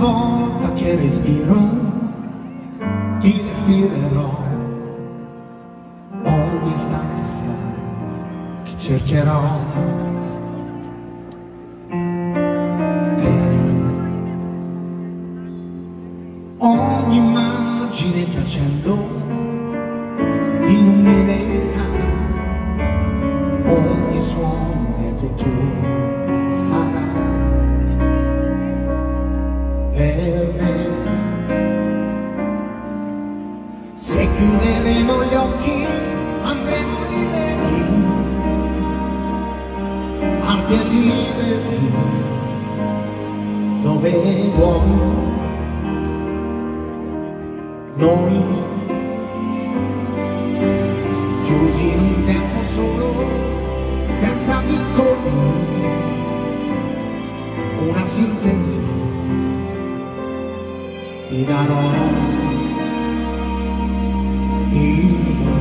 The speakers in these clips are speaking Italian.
volta che respiro, ti respirerò. Ogni istante sai che cercherò te. Ogni immagine che accendo illuminerà ogni suono nego tu per me. Se chiuderemo gli occhi andremo liberi, alti e liberi, dove vuoi. Noi. Chiusi in un tempo solo, senza vincoli, una sintesi ti darò il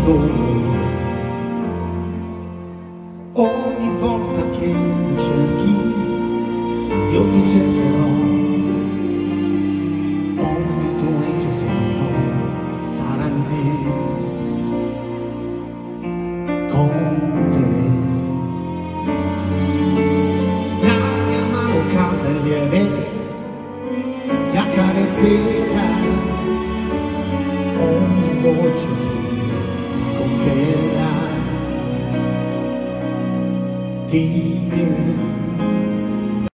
mondo. Ogni volta che mi cerchi, io ti cercherò. Ogni tuo entusiasmo sarà in me con te. La mia mano calda e lieve ti accarezzerà ogni voce con te là di me